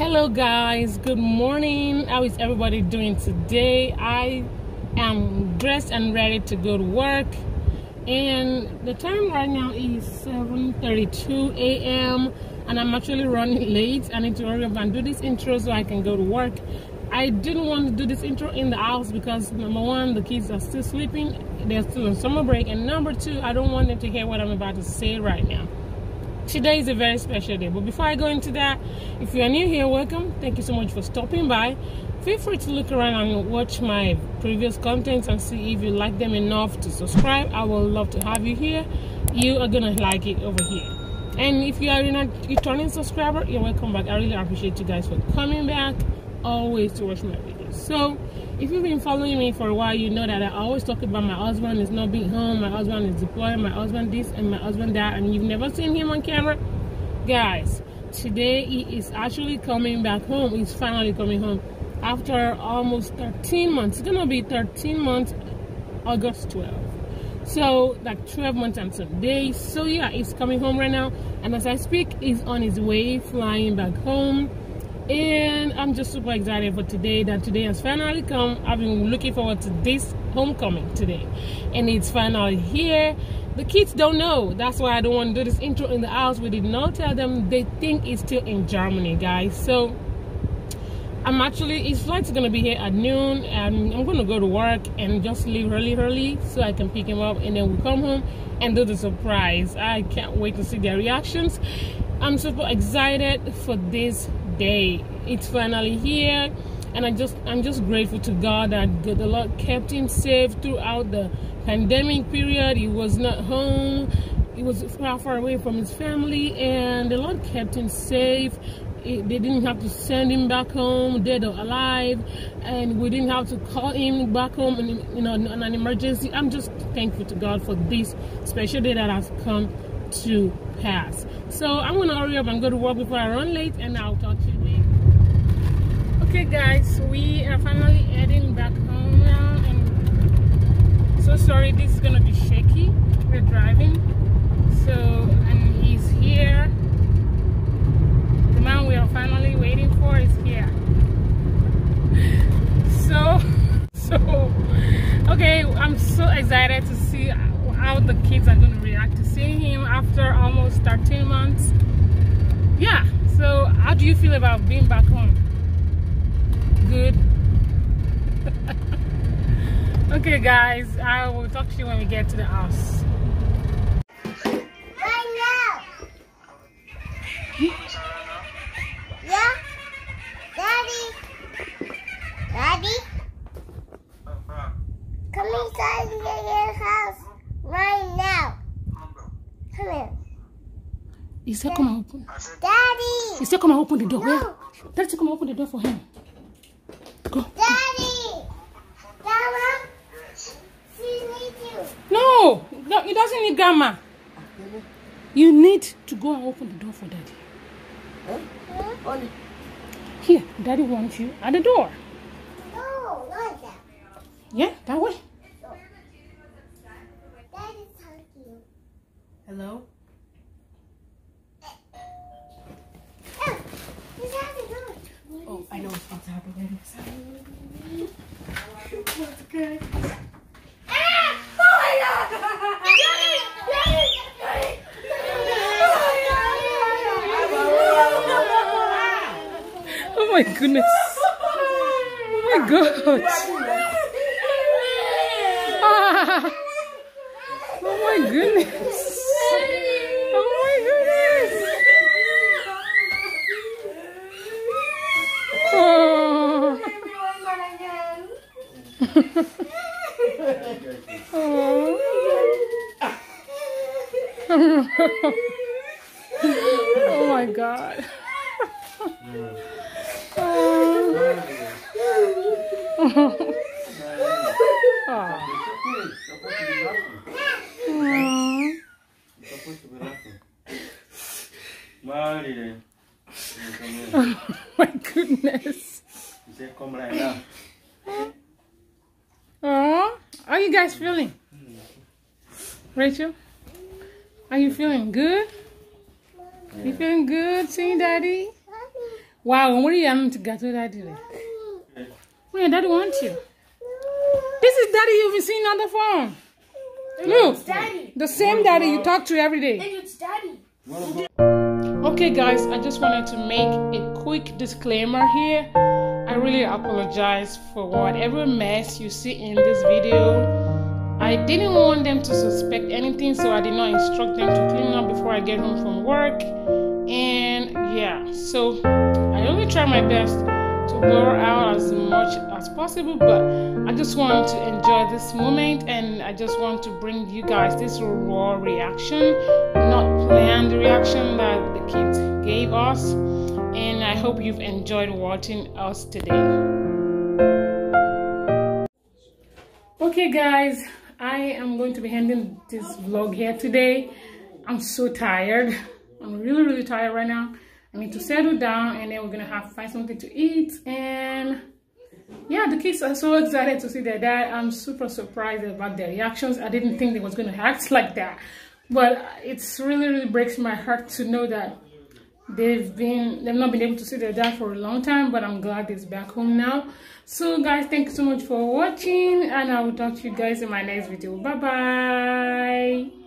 hello guys. Good morning. How is everybody doing today? I am dressed and ready to go to work. And the time right now is 7:32 a.m and i'm actually running late. I need to hurry up and do this intro so i can go to work. I didn't want to do this intro in the house because number one the kids are still sleeping. They're still on summer break. And number two i don't want them to hear what i'm about to say right now today is a very special day but before i go into that if you are new here welcome. Thank you so much for stopping by. Feel free to look around and watch my previous contents and see if you like them enough to subscribe. I would love to have you here. You are gonna like it over here. And if you are a returning subscriber you're welcome back. I really appreciate you guys for coming back always to watch my videos. So if you've been following me for a while you know that i always talk about my husband is not being home my husband is deployed my husband this and my husband that and you've never seen him on camera? Guys today he is actually coming back home. He's finally coming home after almost 13 months. It's gonna be 13 months august 12 so like 12 months and some days. So yeah he's coming home right now and as i speak he's on his way flying back home and i'm just super excited for today that today has finally come. I've been looking forward to this homecoming today. And it's finally here. The kids don't know. That's why i don't want to do this intro in the house. We did not tell them. They think it's still in germany guys. So i'm actually his flight's gonna be here at noon. And i'm gonna go to work and just leave early early so i can pick him up and then we come home and do the surprise. I can't wait to see their reactions. I'm super excited for this day it's finally here. And i just i'm just grateful to god that the lord kept him safe throughout the pandemic period. He was not home. He was far far away from his family. And the lord kept him safe. They didn't have to send him back home dead or alive. And we didn't have to call him back home in, you know in an emergency. I'm just thankful to god for this special day that has come to pass. So i'm gonna hurry up and go to work before i run late and i'll talk to you later. Okay guys we are finally heading back home now and so sorry this is gonna be shaky. We're driving so and he's here. The man we are finally waiting for is here. So so okay i'm so excited to see how the kids are going to react to seeing him after almost 13 months. Yeah so how do you feel about being back home? Good. Okay guys i will talk to you when we get to the house. Yeah? Daddy? Daddy? Come inside your house right now. Come here. He said come and open Daddy! he said come and open the door where No. daddy come and open the door for him go Daddy! Grandma? She needs you. no no he doesn't need grandma you need to go and open the door for daddy Huh? here daddy wants you at the door No, not that. yeah that Oh, know it's outside already. Ah! Oh my god! Oh my goodness oh my god Ah. oh my goodness oh my goodness oh. Oh my god. Mari Oh my goodness. Você come like that. Oh, how you guys feeling? Rachel, are you feeling good? You feeling good seeing daddy? Wow, what are you having to get to daddy? Where daddy wants you? This is daddy you've been seeing on the phone. Look, Daddy. the same daddy you talk to every day. It's Daddy. Okay, guys, I just wanted to make a quick disclaimer here. I really apologize for whatever mess you see in this video. I didn't want them to suspect anything, so I did not instruct them to clean up before I get home from work. And yeah, so I only try my best to blur out as much as possible, but I just want to enjoy this moment and I just want to bring you guys this raw reaction, not planned reaction that the kids gave us. And I hope you've enjoyed watching us today. Okay, guys, I am going to be ending this vlog here today. I'm so tired. I'm really, really tired right now. I need to settle down and then we're gonna have to find something to eat and yeah the kids are so excited to see their dad i'm super surprised about their reactions i didn't think they was gonna act like that but it's really really breaks my heart to know that they've been they've not been able to see their dad for a long time but i'm glad he's back home now. So guys thank you so much for watching and i will talk to you guys in my next video. Bye bye